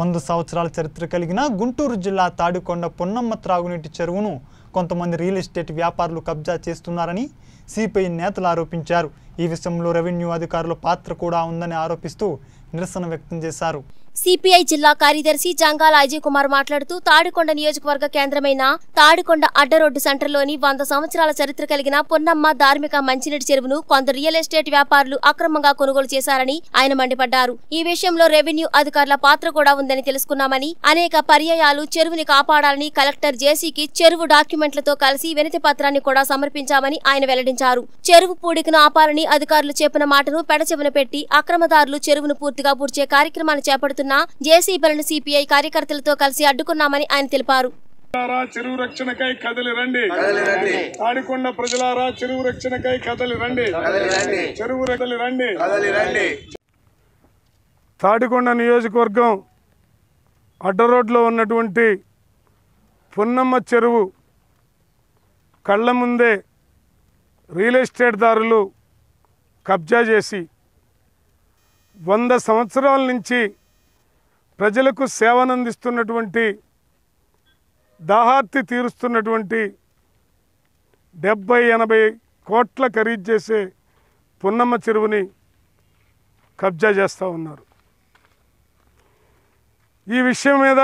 వంద సంవత్సరాల చరిత్ర కలిగిన గుంటూరు జిల్లా తాడికొండ పొన్నమ్మ త్రాగునీటి చెరువును కొంతమంది రియల్ ఎస్టేట్ వ్యాపారులు కబ్జా చేస్తున్నారని సిపిఐ నేతలు ఆరోపించారు. ఈ విషయంలో రెవెన్యూ అధికారుల పాత్ర కూడా ఉందని ఆరోపిస్తూ నిరసన వ్యక్తం చేశారు. సిపిఐ జిల్లా కార్యదర్శి జంగాల అజయ్ కుమార్ మాట్లాడుతూ తాడికొండ నియోజకవర్గ కేంద్రమైన తాడికొండ అడ్డరోడ్డు సెంటర్లోని వంద సంవత్సరాల చరిత్ర కలిగిన పొన్నమ్మ ధార్మిక మంచినీటి చెరువును కొందరు రియల్ ఎస్టేట్ వ్యాపారులు అక్రమంగా కొనుగోలు చేశారని ఆయన మండిపడ్డారు. ఈ విషయంలో రెవెన్యూ అధికారుల పాత్ర కూడా ఉందని తెలుసుకున్నామని అనేక పర్యాయాలు చెరువుని కాపాడాలని కలెక్టర్ జేసీకి చెరువు డాక్యుమెంట్లతో కలిసి వినతి పత్రాన్ని కూడా సమర్పించామని ఆయన వెల్లడించారు. చెరువు పూడికను ఆపాలని అధికారులు చెప్పిన మాటను పెడచెవిన పెట్టి అక్రమదారులు చెరువును పూర్తిగా పూడ్చే కార్యక్రమాన్ని చేపడుతున్న జేసీబీలను సిపిఐ కార్యకర్తలతో కలిసి అడ్డుకున్నామని ఆయన తెలిపారు. చెరువు రక్షణకై కదలి రండి. తాడికొండ ప్రజలారా చెరువు రక్షణకై కదలి రండి. చెరువు కదలి రండి. తాడికొండ నియోజకవర్గం అడ్డ రోడ్లో ఉన్నటువంటి పున్నమ్మ చెరువు కళ్ళ ముందే రియల్ ఎస్టేట్ దారులు కబ్జా చేసి వంద సంవత్సరాల నుంచి ప్రజలకు సేవనందిస్తున్నటువంటి దాహార్తి తీరుస్తున్నటువంటి డెబ్బై ఎనభై కోట్ల ఖరీదు చేసే పున్నమ్మ చెరువుని కబ్జా చేస్తూ ఉన్నారు. ఈ విషయం మీద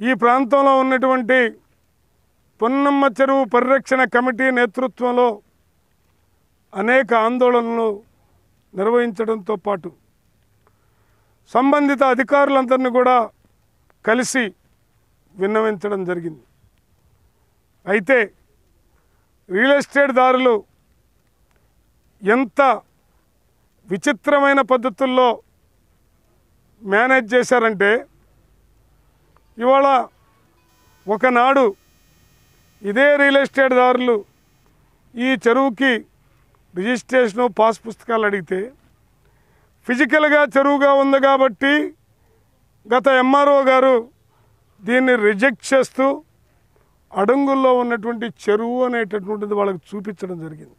ఈ ప్రాంతంలో ఉన్నటువంటి పున్నమ్మ చెరువు పరిరక్షణ కమిటీ నేతృత్వంలో అనేక ఆందోళనలు నిర్వహించడంతో పాటు సంబంధిత అధికారులందరినీ కూడా కలిసి విన్నవించడం జరిగింది. అయితే రియల్ ఎస్టేట్ దారులు ఎంత విచిత్రమైన పద్ధతుల్లో మేనేజ్ చేశారంటే ఇవాళ ఒకనాడు ఇదే రియల్ ఎస్టేట్ దారులు ఈ చెరువుకి రిజిస్ట్రేషను పాస్ పుస్తకాలు అడిగితే ఫిజికల్గా చెరువుగా ఉంది కాబట్టి గత ఎంఆర్ఓ గారు దీన్ని రిజెక్ట్ చేస్తూ అడంగుల్లో ఉన్నటువంటి చెరువు అనేటటువంటిది వాళ్ళకి చూపించడం జరిగింది.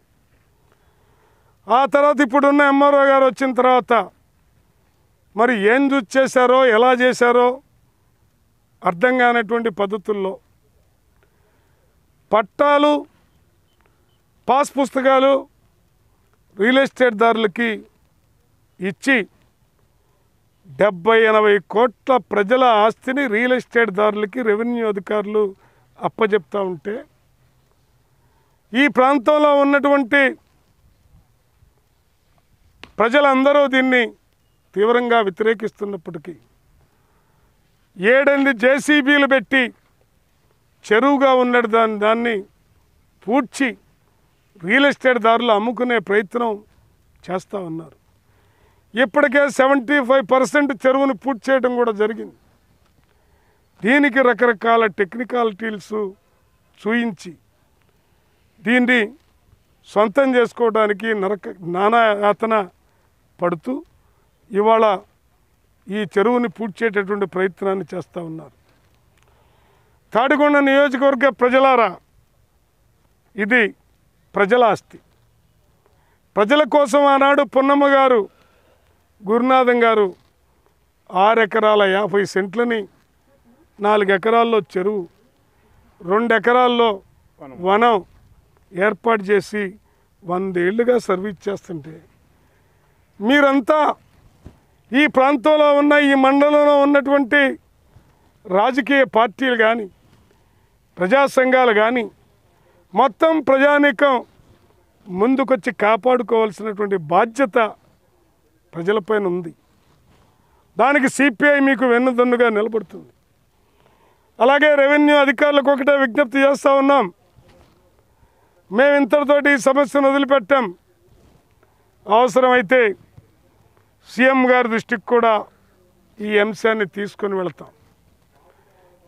ఆ తర్వాత ఇప్పుడున్న ఎంఆర్ఓ గారు వచ్చిన తర్వాత మరి ఏం చూసి చేశారో ఎలా చేశారో అర్థం కానటువంటి పద్ధతుల్లో పట్టాలు పాస్ పుస్తకాలు రియల్ ఎస్టేట్ దారులకి ఇచ్చి డెబ్బై ఎనభై కోట్ల ప్రజల ఆస్తిని రియల్ ఎస్టేట్ దారులకి రెవెన్యూ అధికారులు అప్పజెప్తూ ఉంటే ఈ ప్రాంతంలో ఉన్నటువంటి ప్రజలందరూ దీన్ని తీవ్రంగా వ్యతిరేకిస్తున్నప్పటికీ ఏడెనిమిది జేసీబీలు పెట్టి చెరువుగా ఉన్న దాన్ని దాన్ని పూడ్చి రియల్ ఎస్టేట్ దారులు అమ్ముకునే ప్రయత్నం చేస్తూ ఉన్నారు. ఇప్పటికే సెవెంటీ ఫైవ్ పర్సెంట్ చెరువును పూర్తి చేయడం కూడా జరిగింది. దీనికి రకరకాల టెక్నికాలిటీస్ చూయించి దీన్ని సొంతం చేసుకోవడానికి నరక నానా యాతన పడుతూ ఇవాళ ఈ చెరువుని పూడ్చేటటువంటి ప్రయత్నాన్ని చేస్తూ ఉన్నారు. తాడికొండ నియోజకవర్గ ప్రజలారా ఇది ప్రజల ఆస్తి. ప్రజల కోసం ఆనాడు పొన్నమ్మ గారు గురునాథం గారు ఆరు ఎకరాల యాభై సెంట్లని నాలుగు ఎకరాల్లో చెరువు రెండు ఎకరాల్లో వనం ఏర్పాటు చేసి వందేళ్ళుగా సర్వీస్ చేస్తుంటే మీరంతా ఈ ప్రాంతంలో ఉన్న ఈ మండలంలో ఉన్నటువంటి రాజకీయ పార్టీలు కానీ ప్రజా సంఘాలు కానీ మొత్తం ప్రజానీకం ముందుకొచ్చి కాపాడుకోవాల్సినటువంటి బాధ్యత ప్రజలపైన ఉంది. దానికి సిపిఐ మీకు వెన్నుదన్నుగా నిలబడుతుంది. అలాగే రెవెన్యూ అధికారులకు ఒకటే విజ్ఞప్తి చేస్తూ ఉన్నాం. మేము ఇంతటితోటి ఈ సమస్యను వదిలిపెట్టాం. అవసరమైతే సీఎం గారి దృష్టికి కూడా ఈ అంశాన్ని తీసుకొని వెళతాం.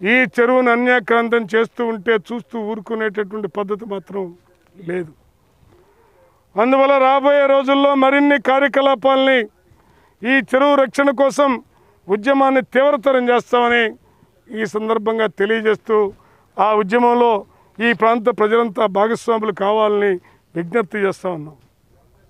ఈ చెరువును అన్యాక్రాంతం చేస్తూ ఉంటే చూస్తూ ఊరుకునేటటువంటి పద్ధతి మాత్రం లేదు. అందువల్ల రాబోయే రోజుల్లో మరిన్ని కార్యకలాపాలని ఈ చెరువు రక్షణ కోసం ఉద్యమాన్ని తీవ్రతరం చేస్తామని ఈ సందర్భంగా తెలియజేస్తూ ఆ ఉద్యమంలో ఈ ప్రాంత ప్రజలంతా భాగస్వాములు కావాలని విజ్ఞప్తి చేస్తూ ఉన్నాం.